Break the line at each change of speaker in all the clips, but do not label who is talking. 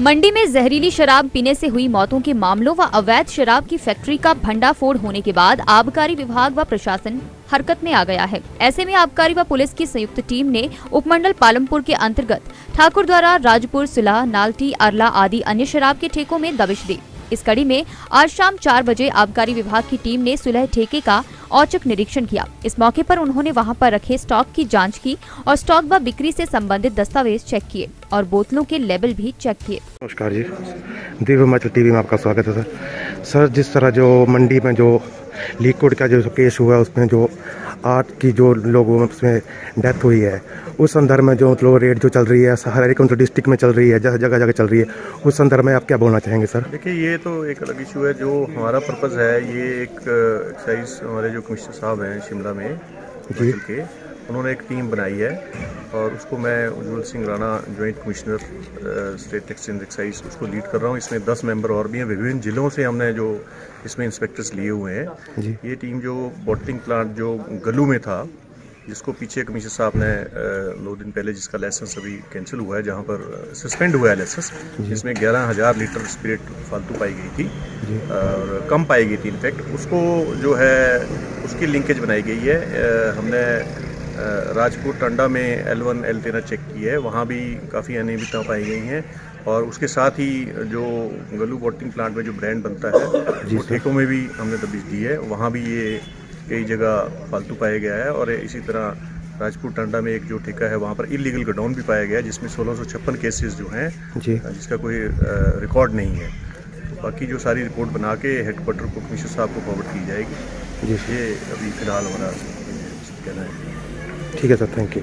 मंडी में जहरीली शराब पीने से हुई मौतों के मामलों व अवैध शराब की फैक्ट्री का भंडाफोड़ होने के बाद आबकारी विभाग व प्रशासन हरकत में आ गया है। ऐसे में आबकारी व पुलिस की संयुक्त टीम ने उपमंडल पालमपुर के अंतर्गत ठाकुर द्वारा राजपुर, सुलह, नालटी, अरला आदि अन्य शराब के ठेकों में दबिश दी। इस कड़ी में आज शाम चार बजे आबकारी विभाग की टीम ने सुलह ठेके का औचक निरीक्षण किया। इस मौके पर उन्होंने वहाँ पर रखे स्टॉक की जाँच की और स्टॉक व बिक्री से संबंधित दस्तावेज़ चेक किए और बोतलों के लेबल भी चेक किए।
नमस्कार जी। दिव्य हिमाचल टीवी में आपका स्वागत है, सर। सर, जिस तरह जो मंडी में जो लिक्विड का जो केस हुआ उसमें जो आठ की जो लोगों में उसमें डेथ हुई है उस संदर्भ में जो मतलब रेट जो चल रही है हर एक मतलब डिस्ट्रिक्ट में चल रही है जगह जगह चल रही है उस संदर्भ में आप क्या बोलना चाहेंगे सर?
देखिए ये तो एक अलग इशू है जो हमारा पर्पज़ है ये एक एक्साइज हमारे जो कमिश्नर साहब हैं शिमला में
जी।
के उन्होंने एक टीम बनाई है और उसको मैं Ujjwal Singh Rana joint commissioner state exchange excise उसको लीड कर रहा हूँ। इसमें दस मेंबर और भी हैं। विभिन्न जिलों से हमने जो इसमें इंस्पेक्टर्स लिए हुए हैं। ये टीम जो बॉटलिंग प्लांट जो गलू में था जिसको पीछे कमिश्नर साहब ने दो दिन पहले जिसका लाइसेंस अभी कैंसिल हुआ है जहाँ पर सस्पेंड हुआ है लाइसेंस जिसमें ग्यारह हज़ार लीटर स्पिरिट फालतू पाई गई थी और कम पाई गई थी इनफैक्ट उसको जो है उसकी लिंकेज बनाई गई है। हमने राजपुर टंडा में एल वन एल तेरह चेक की है। वहाँ भी काफ़ी अनियमितता पाई गई हैं और उसके साथ ही जो गलू बॉटिंग प्लांट में जो ब्रांड बनता है वो ठेकों में भी हमने तबीज दी है। वहाँ भी ये कई जगह फालतू पाया गया है और इसी तरह राजपुर टांडा में एक जो ठेका है वहाँ पर इलीगल गडाउन भी पाया गया है जिसमें सोलह केसेस जो हैं
जी।
जिसका कोई रिकॉर्ड नहीं है। तो बाकी जो सारी रिपोर्ट बना के हेडक्वार्टर को कमिश्नर साहब को फॉरवर्ड की जाएगी।
जी
ये अभी फ़िलहाल हमारा कहना है।
ठीक है sir thank you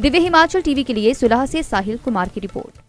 Divya Himachal TV के लिए सुलह से साहिल कुमार की रिपोर्ट।